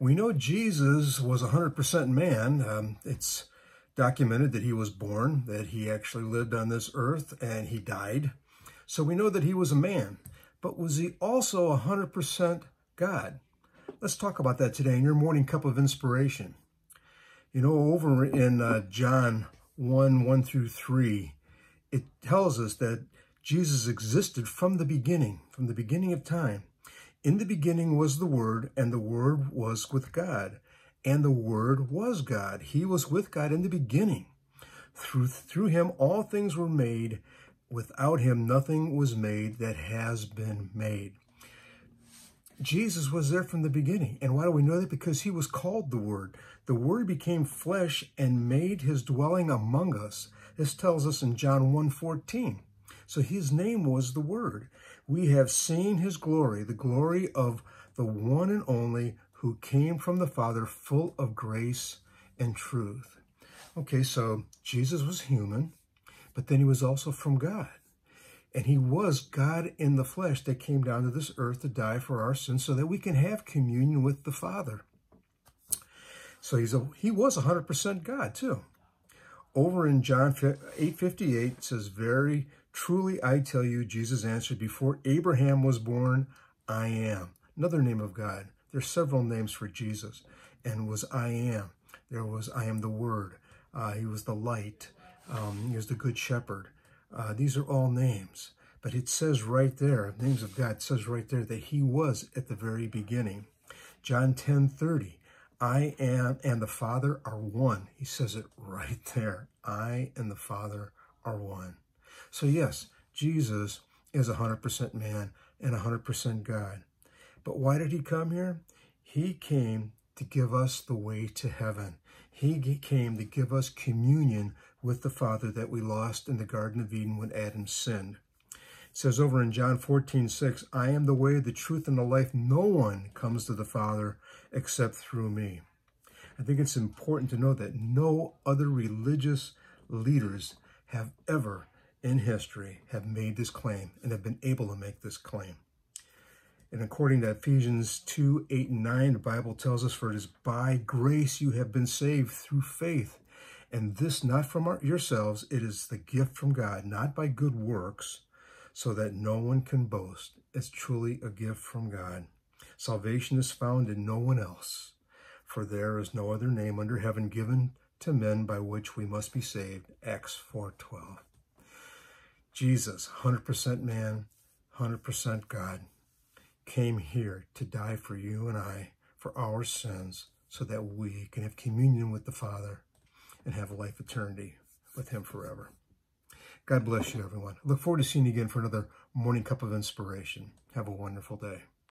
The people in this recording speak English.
We know Jesus was 100% man. Um, it's documented that he was born, that he actually lived on this earth, and he died. So we know that he was a man. But was he also 100% God? Let's talk about that today in your morning cup of inspiration. You know, over in uh, John 1, 1 through 3, it tells us that Jesus existed from the beginning, from the beginning of time. In the beginning was the Word, and the Word was with God, and the Word was God. He was with God in the beginning. Through, through him all things were made. Without him nothing was made that has been made. Jesus was there from the beginning. And why do we know that? Because he was called the Word. The Word became flesh and made his dwelling among us. This tells us in John 1.14. So his name was the Word. We have seen his glory, the glory of the one and only who came from the Father, full of grace and truth. Okay, so Jesus was human, but then he was also from God. And he was God in the flesh that came down to this earth to die for our sins so that we can have communion with the Father. So he's a, he was 100% God too. Over in John 8:58 it says, Very truly I tell you, Jesus answered, Before Abraham was born, I am. Another name of God. There's several names for Jesus. And was I am. There was I am the Word. Uh, he was the light. Um, he was the Good Shepherd. Uh, these are all names. But it says right there, names of God says right there that he was at the very beginning. John 10, 30. I am and the Father are one. He says it right there. I and the Father are one. So yes, Jesus is 100% man and 100% God. But why did he come here? He came to give us the way to heaven. He came to give us communion with the Father that we lost in the Garden of Eden when Adam sinned. Says over in John 14, 6, I am the way, the truth, and the life. No one comes to the Father except through me. I think it's important to know that no other religious leaders have ever in history have made this claim and have been able to make this claim. And according to Ephesians 2, 8, and 9, the Bible tells us, For it is by grace you have been saved through faith. And this not from our, yourselves, it is the gift from God, not by good works, so that no one can boast. It's truly a gift from God. Salvation is found in no one else, for there is no other name under heaven given to men by which we must be saved. Acts 4.12. Jesus, 100% man, 100% God came here to die for you and I, for our sins, so that we can have communion with the Father and have life eternity with him forever. God bless you, everyone. I look forward to seeing you again for another morning cup of inspiration. Have a wonderful day.